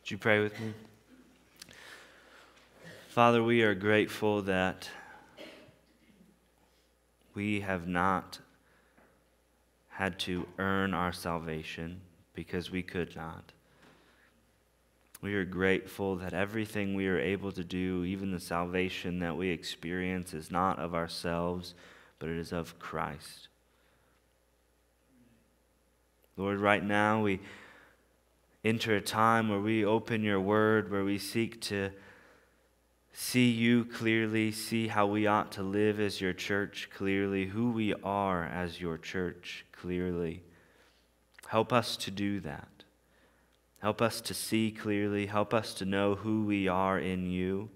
Would you pray with me? Father, we are grateful that we have not had to earn our salvation because we could not. We are grateful that everything we are able to do, even the salvation that we experience, is not of ourselves, but it is of Christ. Lord, right now we enter a time where we open your word, where we seek to see you clearly, see how we ought to live as your church clearly, who we are as your church clearly. Help us to do that. Help us to see clearly. Help us to know who we are in you,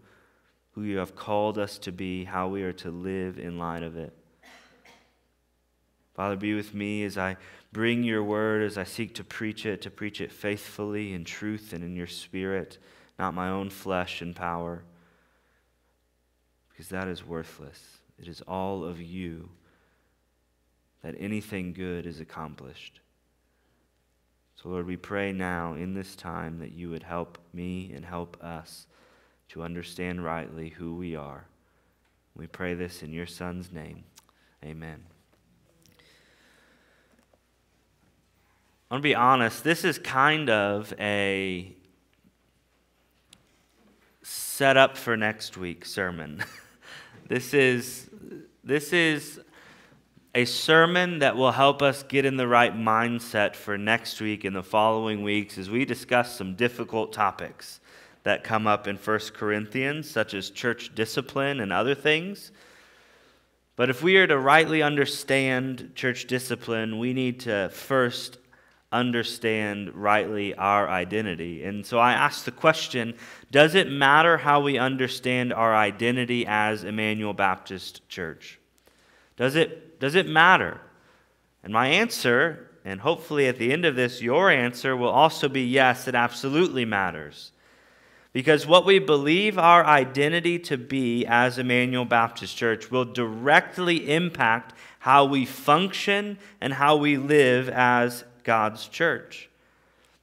who you have called us to be, how we are to live in light of it. Father, be with me as I bring your word, as I seek to preach it, to preach it faithfully in truth and in your spirit, not my own flesh and power, because that is worthless. It is all of you that anything good is accomplished. So, Lord, we pray now in this time that you would help me and help us to understand rightly who we are. We pray this in your Son's name. Amen. I want to be honest, this is kind of a setup for next week's sermon. this is this is a sermon that will help us get in the right mindset for next week and the following weeks as we discuss some difficult topics that come up in 1 Corinthians, such as church discipline and other things. But if we are to rightly understand church discipline, we need to first understand rightly our identity. And so I ask the question Does it matter how we understand our identity as Immanuel Baptist Church? Does it, does it matter? And my answer, and hopefully at the end of this, your answer will also be yes, it absolutely matters. Because what we believe our identity to be as Immanuel Baptist Church will directly impact how we function and how we live as God's church.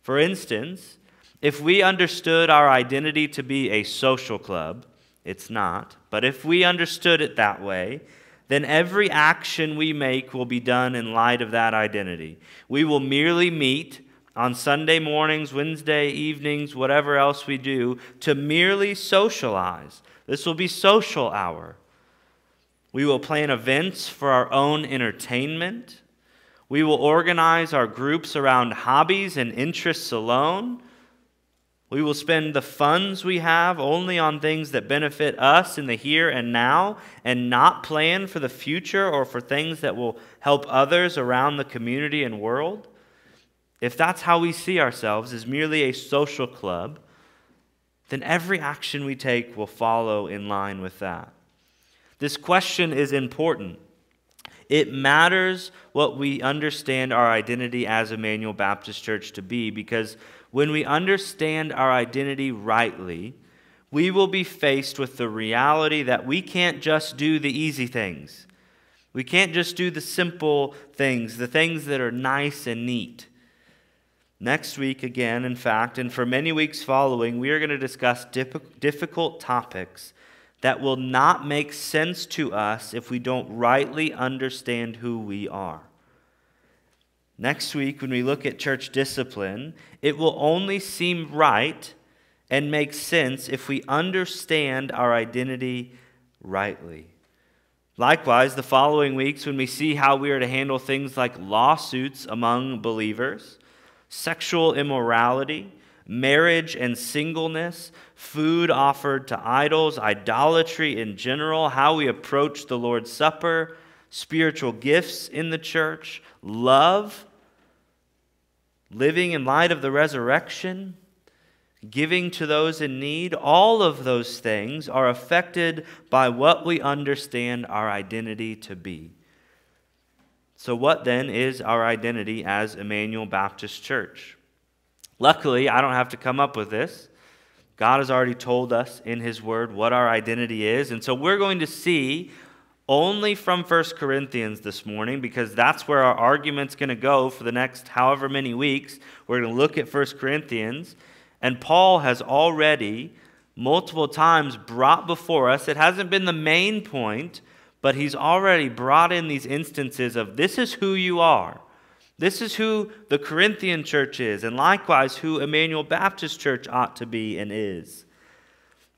For instance, if we understood our identity to be a social club, it's not, but if we understood it that way, then every action we make will be done in light of that identity. We will merely meet on Sunday mornings, Wednesday evenings, whatever else we do, to merely socialize. This will be social hour. We will plan events for our own entertainment. We will organize our groups around hobbies and interests alone. We will spend the funds we have only on things that benefit us in the here and now and not plan for the future or for things that will help others around the community and world. If that's how we see ourselves as merely a social club, then every action we take will follow in line with that. This question is important. It matters what we understand our identity as Immanuel Baptist Church to be because when we understand our identity rightly, we will be faced with the reality that we can't just do the easy things. We can't just do the simple things, the things that are nice and neat. Next week, again, in fact, and for many weeks following, we are going to discuss difficult topics that will not make sense to us if we don't rightly understand who we are. Next week, when we look at church discipline, it will only seem right and make sense if we understand our identity rightly. Likewise, the following weeks, when we see how we are to handle things like lawsuits among believers, sexual immorality, marriage and singleness, food offered to idols, idolatry in general, how we approach the Lord's Supper, spiritual gifts in the church, love, living in light of the resurrection, giving to those in need, all of those things are affected by what we understand our identity to be. So, what then is our identity as Immanuel Baptist Church? Luckily, I don't have to come up with this. God has already told us in His Word what our identity is. And so we're going to see only from 1 Corinthians this morning because that's where our argument's going to go for the next however many weeks. We're going to look at 1 Corinthians. And Paul has already multiple times brought before us, it hasn't been the main point, but he's already brought in these instances of this is who you are. This is who the Corinthian church is, and likewise who Immanuel Baptist Church ought to be and is.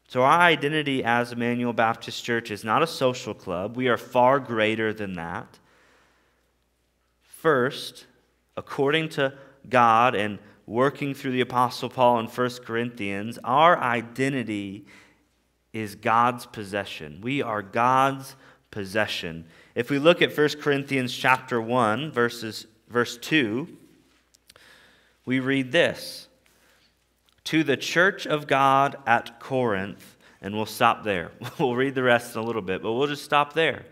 So, our identity as Immanuel Baptist Church is not a social club. We are far greater than that. First, according to God and working through the Apostle Paul in 1 Corinthians, our identity is God's possession. We are God's possession. If we look at 1 Corinthians chapter 1, verses, verse 2, we read this To the church of God at Corinth, and we'll stop there. We'll read the rest in a little bit, but we'll just stop there.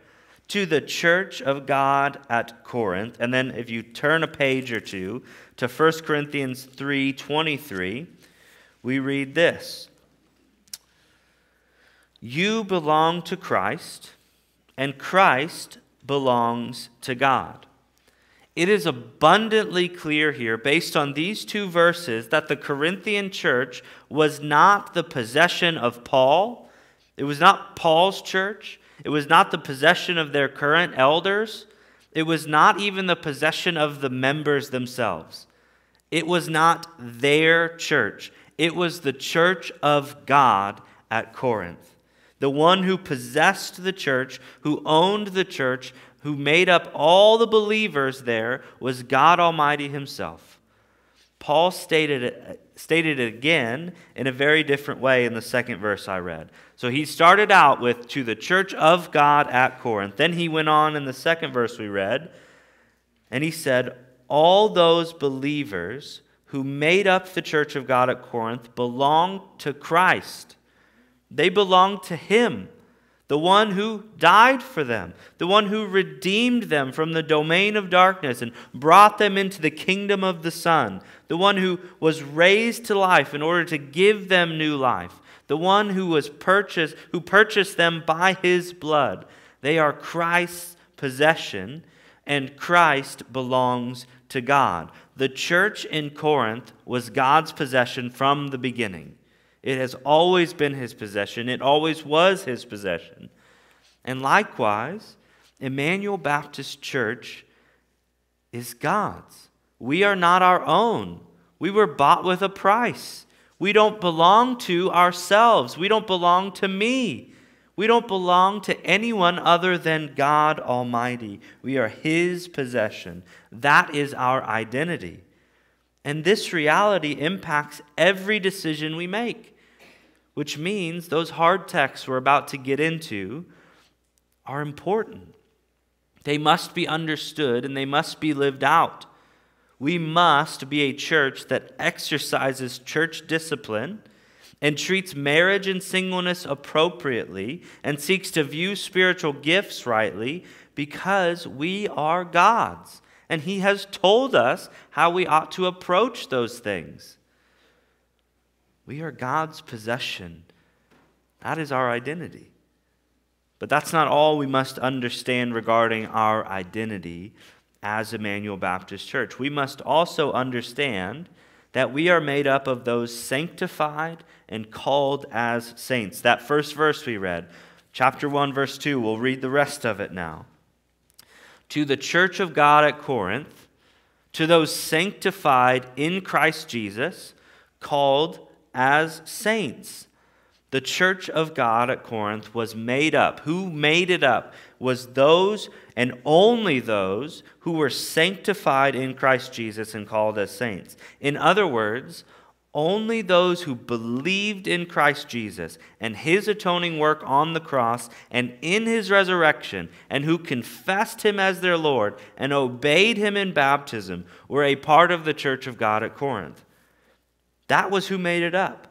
To the church of God at Corinth, and then if you turn a page or two to 1 Corinthians 3:23, we read this. You belong to Christ, and Christ belongs to God. It is abundantly clear here, based on these two verses, that the Corinthian church was not the possession of Paul. It was not Paul's church. It was not the possession of their current elders. It was not even the possession of the members themselves. It was not their church, it was the church of God at Corinth. The one who possessed the church, who owned the church, who made up all the believers there was God Almighty Himself. Paul stated it, stated it again in a very different way in the second verse I read. So he started out with, to the church of God at Corinth. Then he went on in the second verse we read, and he said, all those believers who made up the church of God at Corinth belonged to Christ. They belonged to Him, the one who died for them, the one who redeemed them from the domain of darkness and brought them into the kingdom of the Son, the one who was raised to life in order to give them new life, the one who was purchased, who purchased them by His blood. They are Christ's possession, and Christ belongs to God. The church in Corinth was God's possession from the beginning. It has always been his possession, it always was his possession. And likewise, Immanuel Baptist Church is God's. We are not our own. We were bought with a price. We don't belong to ourselves. We don't belong to me. We don't belong to anyone other than God Almighty. We are His possession. That is our identity. And this reality impacts every decision we make, which means those hard texts we're about to get into are important. They must be understood and they must be lived out. We must be a church that exercises church discipline and treats marriage and singleness appropriately and seeks to view spiritual gifts rightly because we are God's. And He has told us how we ought to approach those things. We are God's possession. That is our identity. But that's not all we must understand regarding our identity as Immanuel Baptist Church. We must also understand that we are made up of those sanctified and called as saints. That first verse we read, chapter 1, verse 2, we'll read the rest of it now. To the church of God at Corinth, to those sanctified in Christ Jesus, called as saints. The church of God at Corinth was made up. Who made it up? Was those and only those who were sanctified in Christ Jesus and called as saints. In other words, only those who believed in Christ Jesus and his atoning work on the cross and in his resurrection, and who confessed him as their Lord and obeyed him in baptism, were a part of the church of God at Corinth. That was who made it up.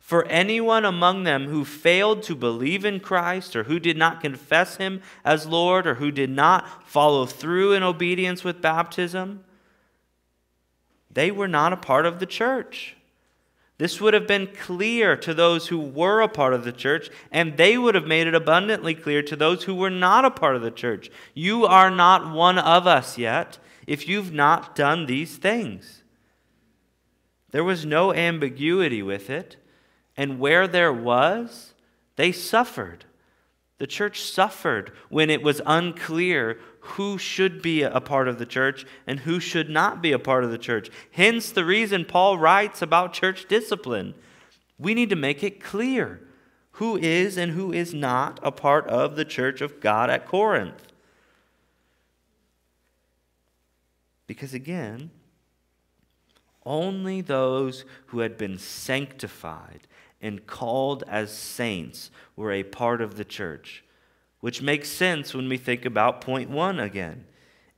For anyone among them who failed to believe in Christ, or who did not confess him as Lord, or who did not follow through in obedience with baptism, they were not a part of the church. This would have been clear to those who were a part of the church, and they would have made it abundantly clear to those who were not a part of the church. You are not one of us yet if you've not done these things. There was no ambiguity with it. And where there was, they suffered. The church suffered when it was unclear who should be a part of the church and who should not be a part of the church. Hence, the reason Paul writes about church discipline. We need to make it clear who is and who is not a part of the church of God at Corinth. Because again, only those who had been sanctified and called as saints were a part of the church, which makes sense when we think about point one again.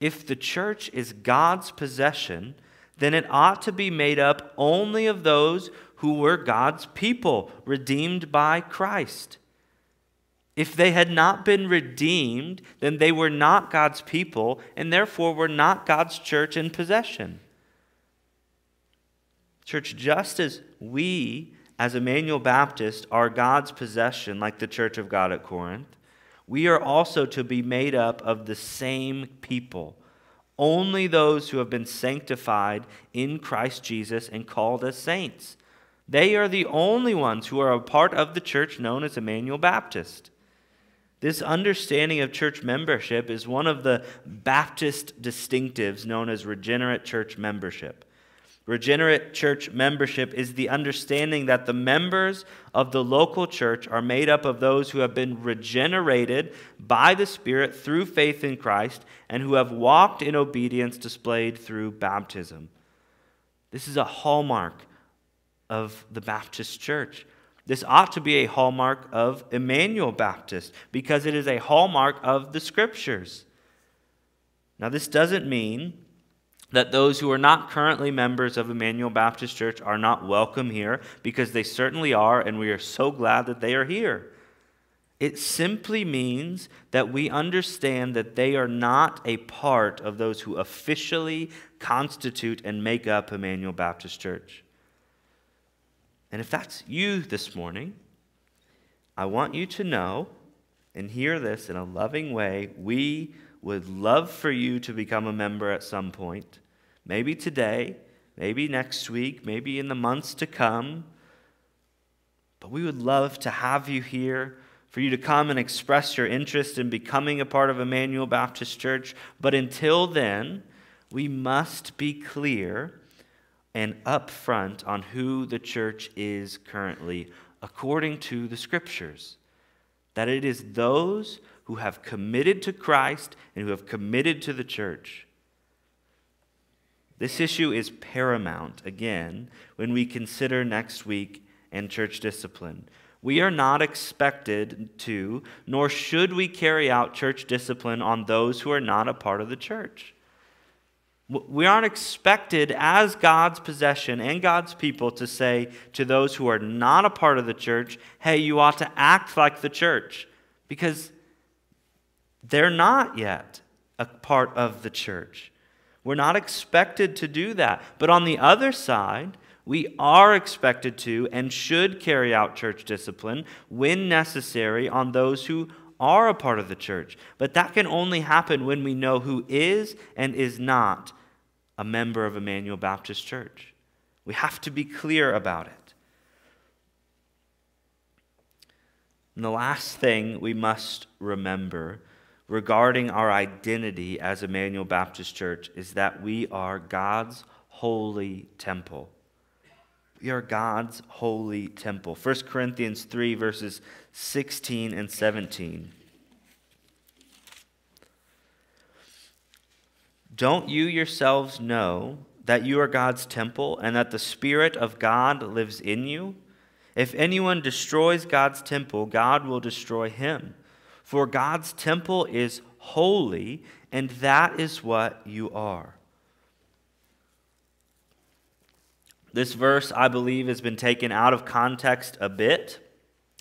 If the church is God's possession, then it ought to be made up only of those who were God's people, redeemed by Christ. If they had not been redeemed, then they were not God's people, and therefore were not God's church in possession. Church, just as we as Immanuel Baptist are God's possession, like the church of God at Corinth, we are also to be made up of the same people. Only those who have been sanctified in Christ Jesus and called as saints. They are the only ones who are a part of the church known as Immanuel Baptist. This understanding of church membership is one of the Baptist distinctives known as regenerate church membership. Regenerate church membership is the understanding that the members of the local church are made up of those who have been regenerated by the Spirit through faith in Christ and who have walked in obedience displayed through baptism. This is a hallmark of the Baptist church. This ought to be a hallmark of Immanuel Baptist because it is a hallmark of the scriptures. Now, this doesn't mean that those who are not currently members of Immanuel Baptist Church are not welcome here, because they certainly are, and we are so glad that they are here. It simply means that we understand that they are not a part of those who officially constitute and make up Immanuel Baptist Church. And if that's you this morning, I want you to know and hear this in a loving way. We would love for you to become a member at some point. Maybe today, maybe next week, maybe in the months to come. But we would love to have you here, for you to come and express your interest in becoming a part of Immanuel Baptist Church. But until then, we must be clear and upfront on who the church is currently according to the scriptures. That it is those who have committed to Christ and who have committed to the church. This issue is paramount, again, when we consider next week and church discipline. We are not expected to, nor should we carry out church discipline on those who are not a part of the church. We aren't expected as God's possession and God's people to say to those who are not a part of the church, hey, you ought to act like the church, because they're not yet a part of the church. We're not expected to do that. But on the other side, we are expected to and should carry out church discipline when necessary on those who are a part of the church. But that can only happen when we know who is and is not a member of Immanuel Baptist Church. We have to be clear about it. And the last thing we must remember regarding our identity as Immanuel Baptist Church is that we are God's holy temple. We are God's holy temple. 1 Corinthians 3, verses 16 and 17. Don't you yourselves know that you are God's temple and that the Spirit of God lives in you? If anyone destroys God's temple, God will destroy him. For God's temple is holy, and that is what you are. This verse, I believe, has been taken out of context a bit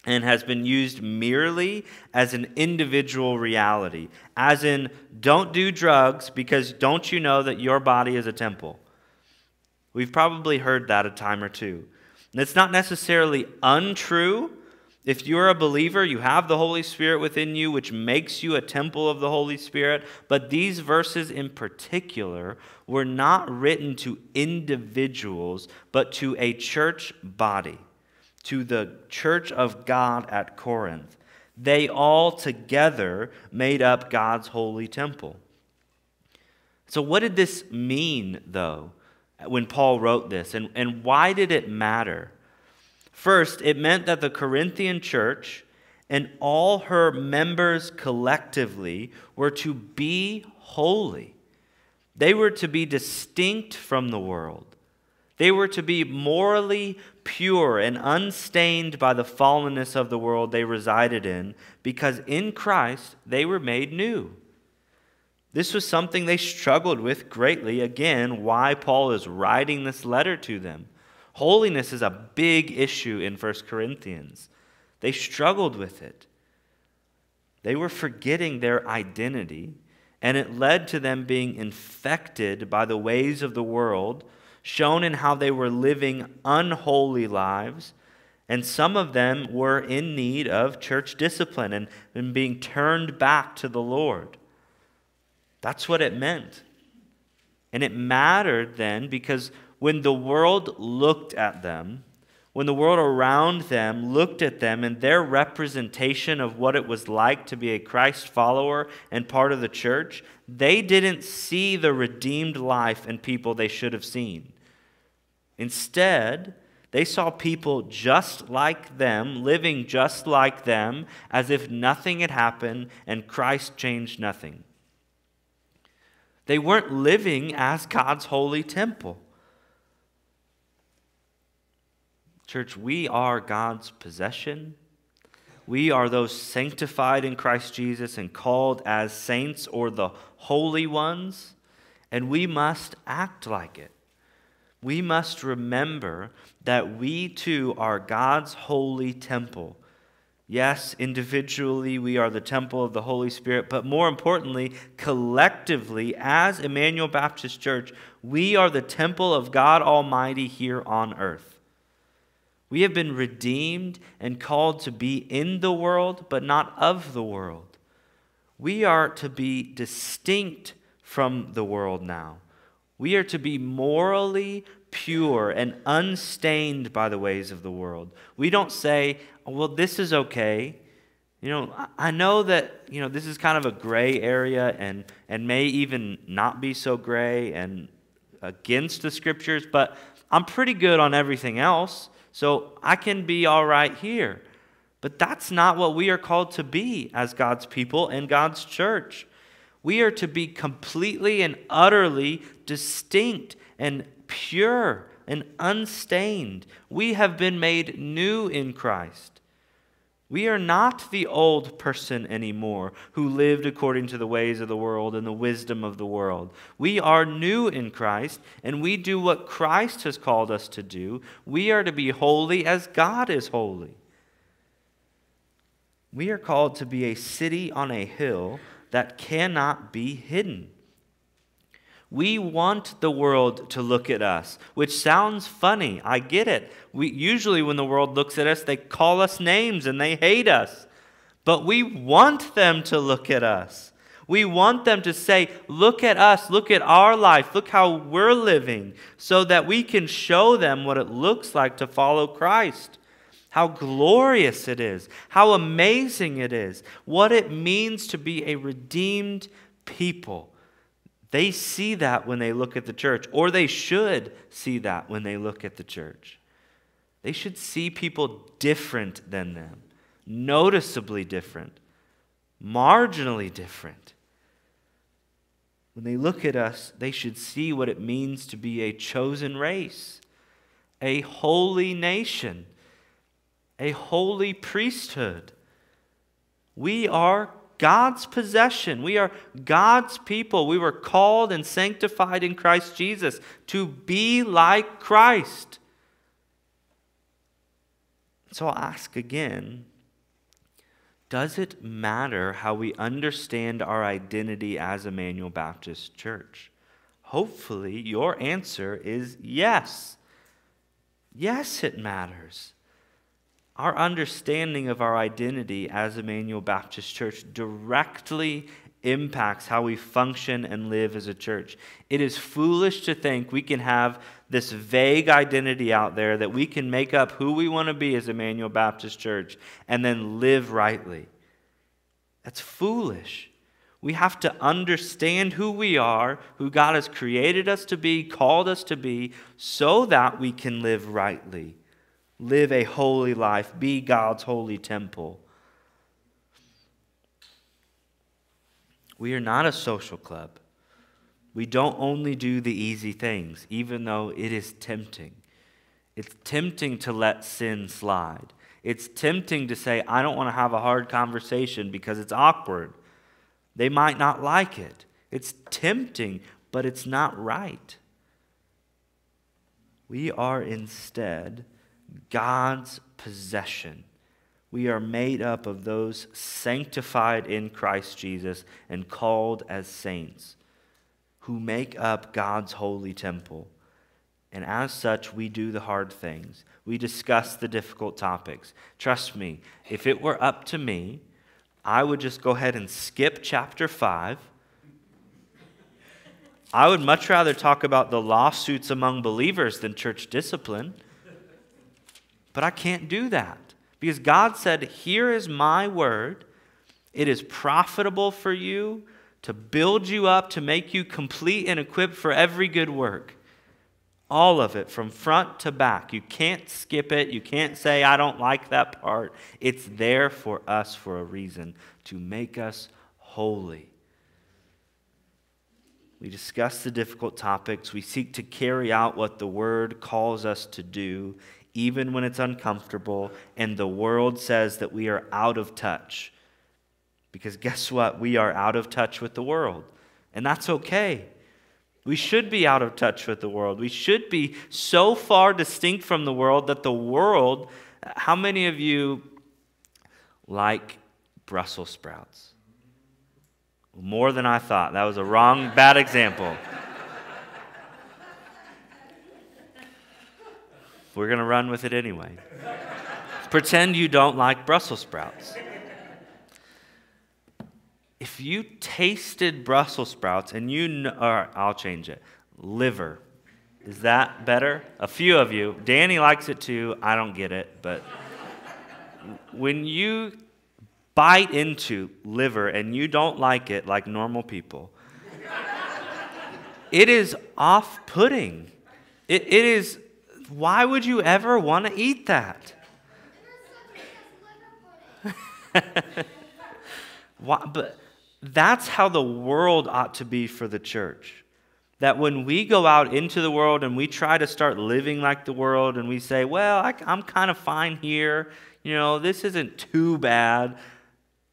and has been used merely as an individual reality. As in, don't do drugs because don't you know that your body is a temple? We've probably heard that a time or two. And it's not necessarily untrue, If you're a believer, you have the Holy Spirit within you, which makes you a temple of the Holy Spirit. But these verses in particular were not written to individuals, but to a church body, to the church of God at Corinth. They all together made up God's holy temple. So, what did this mean, though, when Paul wrote this? And, and why did it matter? First, it meant that the Corinthian church and all her members collectively were to be holy. They were to be distinct from the world. They were to be morally pure and unstained by the fallenness of the world they resided in, because in Christ they were made new. This was something they struggled with greatly. Again, why Paul is writing this letter to them. Holiness is a big issue in 1 Corinthians. They struggled with it. They were forgetting their identity, and it led to them being infected by the ways of the world, shown in how they were living unholy lives. And some of them were in need of church discipline and, and being turned back to the Lord. That's what it meant. And it mattered then because when the world looked at them, when the world around them looked at them and their representation of what it was like to be a Christ follower and part of the church, they didn't see the redeemed life and people they should have seen. Instead, they saw people just like them, living just like them, as if nothing had happened and Christ changed nothing. They weren't living as God's holy temple. Church, we are God's possession. We are those sanctified in Christ Jesus and called as saints or the holy ones, and we must act like it. We must remember that we too are God's holy temple. Yes, individually we are the temple of the Holy Spirit, but more importantly, collectively, as Immanuel Baptist Church, we are the temple of God Almighty here on earth. We have been redeemed and called to be in the world, but not of the world. We are to be distinct from the world now. We are to be morally pure and unstained by the ways of the world. We don't say, oh, well, this is okay. You know, I know that, you know, this is kind of a gray area and, and may even not be so gray and against the scriptures, but I'm pretty good on everything else. So I can be all right here. But that's not what we are called to be as God's people and God's church. We are to be completely and utterly distinct and pure and unstained. We have been made new in Christ. We are not the old person anymore who lived according to the ways of the world and the wisdom of the world. We are new in Christ, and we do what Christ has called us to do. We are to be holy as God is holy. We are called to be a city on a hill that cannot be hidden. We want the world to look at us, which sounds funny. I get it. We, usually, when the world looks at us, they call us names and they hate us. But we want them to look at us. We want them to say, Look at us, look at our life, look how we're living, so that we can show them what it looks like to follow Christ. How glorious it is, how amazing it is, what it means to be a redeemed people they see that when they look at the church, or they should see that when they look at the church. They should see people different than them, noticeably different, marginally different. When they look at us, they should see what it means to be a chosen race, a holy nation, a holy priesthood. We are God's possession. We are God's people. We were called and sanctified in Christ Jesus to be like Christ. So I'll ask again Does it matter how we understand our identity as Immanuel Baptist Church? Hopefully, your answer is yes. Yes, it matters. Our understanding of our identity as Immanuel Baptist Church directly impacts how we function and live as a church. It is foolish to think we can have this vague identity out there that we can make up who we want to be as Immanuel Baptist Church and then live rightly. That's foolish. We have to understand who we are, who God has created us to be, called us to be, so that we can live rightly, live a holy life, be God's holy temple. We are not a social club. We don't only do the easy things, even though it is tempting. It's tempting to let sin slide. It's tempting to say, I don't want to have a hard conversation because it's awkward. They might not like it. It's tempting, but it's not right. We are instead God's possession. We are made up of those sanctified in Christ Jesus and called as saints who make up God's holy temple. And as such, we do the hard things. We discuss the difficult topics. Trust me, if it were up to me, I would just go ahead and skip chapter 5. I would much rather talk about the lawsuits among believers than church discipline. But I can't do that because God said, Here is my word. It is profitable for you to build you up, to make you complete and equipped for every good work. All of it, from front to back. You can't skip it. You can't say, I don't like that part. It's there for us for a reason to make us holy. We discuss the difficult topics. We seek to carry out what the Word calls us to do, even when it's uncomfortable, and the world says that we are out of touch. Because guess what? We are out of touch with the world, and that's okay. We should be out of touch with the world. We should be so far distinct from the world that the world, how many of you like Brussels sprouts? More than I thought. That was a wrong, bad example. We're going to run with it anyway. Pretend you don't like Brussels sprouts if you tasted Brussels sprouts and you know, or I'll change it, liver, is that better? A few of you. Danny likes it too. I don't get it, but when you bite into liver and you don't like it like normal people, it is off putting. It, it is, why would you ever want to eat that? why, but that's how the world ought to be for the church. That when we go out into the world and we try to start living like the world and we say, well, I, am kind of fine here, you know, this isn't too bad,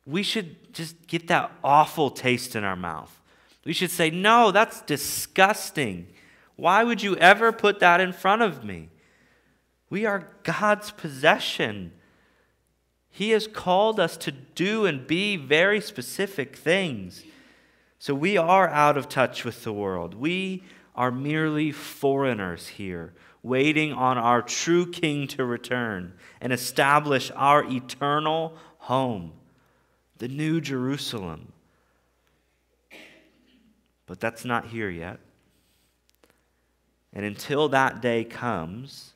we should just get that awful taste in our mouth. We should say, no, that's disgusting. Why would you ever put that in front of me? We are God's possession. He has called us to do and be very specific things. So we are out of touch with the world. We are merely foreigners here, waiting on our true King to return and establish our eternal home, the New Jerusalem. But that's not here yet. And until that day comes,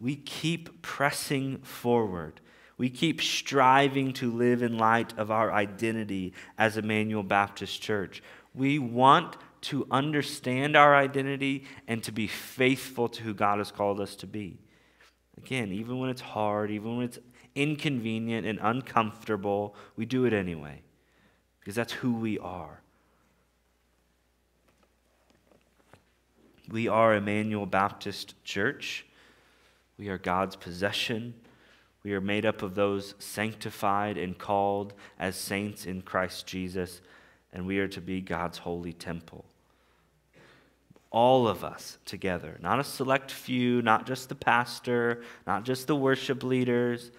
we keep pressing forward we keep striving to live in light of our identity as Immanuel Baptist Church. We want to understand our identity and to be faithful to who God has called us to be. Again, even when it's hard, even when it's inconvenient and uncomfortable, we do it anyway because that's who we are. We are Immanuel Baptist Church. We are God's possession. We are made up of those sanctified and called as saints in Christ Jesus, and we are to be God's holy temple. All of us together, not a select few, not just the pastor, not just the worship leaders,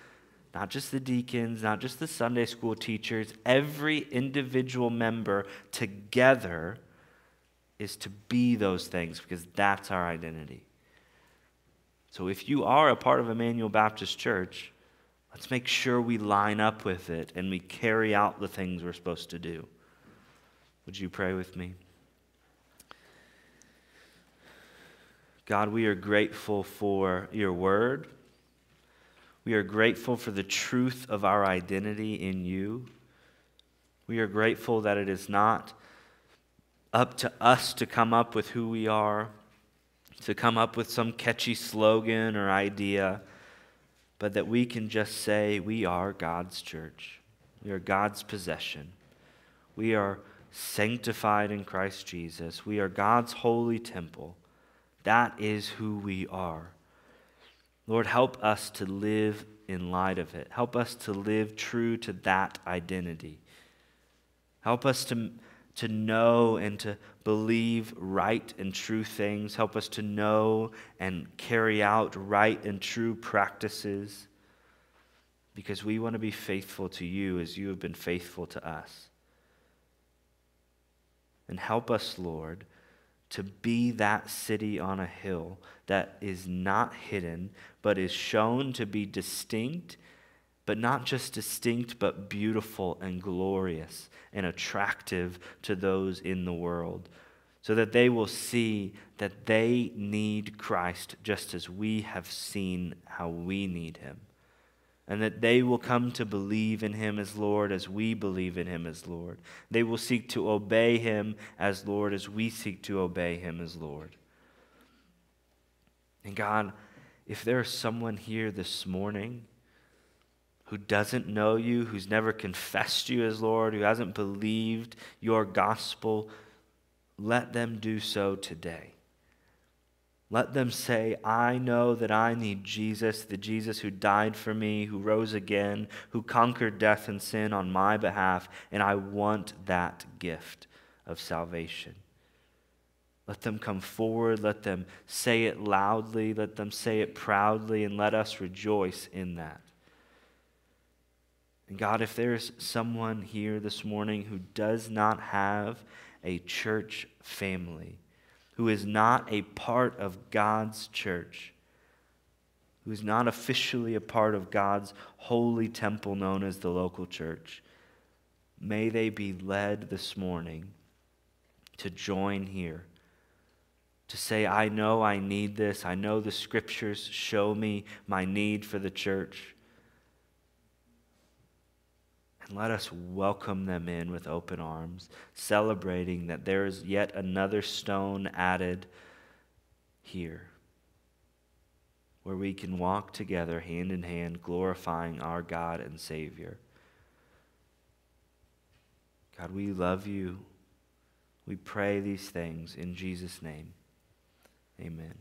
not just the deacons, not just the Sunday school teachers, every individual member together is to be those things because that's our identity. So if you are a part of Immanuel Baptist Church, Let's make sure we line up with it and we carry out the things we're supposed to do. Would you pray with me? God, we are grateful for your word. We are grateful for the truth of our identity in you. We are grateful that it is not up to us to come up with who we are, to come up with some catchy slogan or idea, but that we can just say, We are God's church. We are God's possession. We are sanctified in Christ Jesus. We are God's holy temple. That is who we are. Lord, help us to live in light of it. Help us to live true to that identity. Help us to, to know and to believe right and true things. Help us to know and carry out right and true practices because we want to be faithful to you as you have been faithful to us. And help us, Lord, to be that city on a hill that is not hidden, but is shown to be distinct, but not just distinct, but beautiful and glorious and attractive to those in the world, so that they will see that they need Christ just as we have seen how we need him and that they will come to believe in him as Lord as we believe in him as Lord. They will seek to obey him as Lord as we seek to obey him as Lord. And God, if there is someone here this morning who doesn't know you, who's never confessed you as Lord, who hasn't believed your gospel, let them do so today. Let them say, I know that I need Jesus, the Jesus who died for me, who rose again, who conquered death and sin on my behalf, and I want that gift of salvation. Let them come forward. Let them say it loudly. Let them say it proudly, and let us rejoice in that. And God, if there's someone here this morning who does not have a church family, who is not a part of God's church, who is not officially a part of God's holy temple known as the local church, may they be led this morning to join here. To say, I know I need this. I know the scriptures show me my need for the church. And let us welcome them in with open arms, celebrating that there is yet another stone added here where we can walk together hand in hand, glorifying our God and Savior. God, we love you. We pray these things in Jesus' name. Amen.